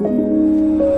嗯。